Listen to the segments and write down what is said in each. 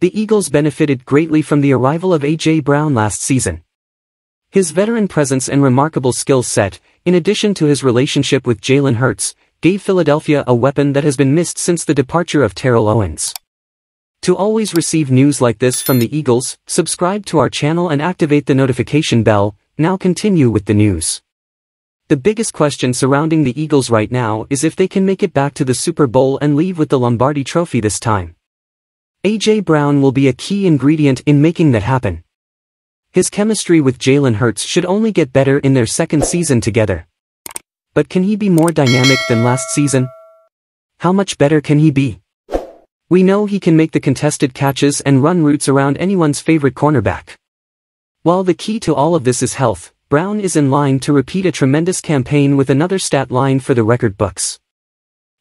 The Eagles benefited greatly from the arrival of A.J. Brown last season. His veteran presence and remarkable skill set, in addition to his relationship with Jalen Hurts, gave Philadelphia a weapon that has been missed since the departure of Terrell Owens. To always receive news like this from the Eagles, subscribe to our channel and activate the notification bell, now continue with the news. The biggest question surrounding the Eagles right now is if they can make it back to the Super Bowl and leave with the Lombardi Trophy this time. A.J. Brown will be a key ingredient in making that happen. His chemistry with Jalen Hurts should only get better in their second season together. But can he be more dynamic than last season? How much better can he be? We know he can make the contested catches and run routes around anyone's favorite cornerback. While the key to all of this is health, Brown is in line to repeat a tremendous campaign with another stat line for the record books.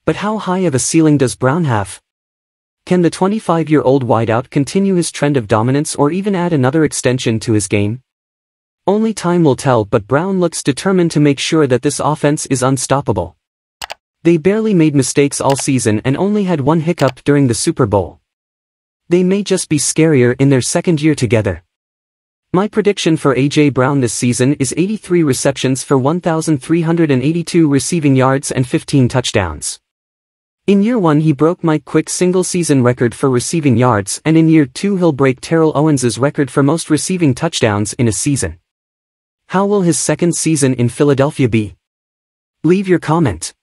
But how high of a ceiling does Brown have? Can the 25-year-old wideout continue his trend of dominance or even add another extension to his game? Only time will tell but Brown looks determined to make sure that this offense is unstoppable. They barely made mistakes all season and only had one hiccup during the Super Bowl. They may just be scarier in their second year together. My prediction for A.J. Brown this season is 83 receptions for 1,382 receiving yards and 15 touchdowns. In year one he broke Mike Quick's single-season record for receiving yards and in year two he'll break Terrell Owens' record for most receiving touchdowns in a season. How will his second season in Philadelphia be? Leave your comment.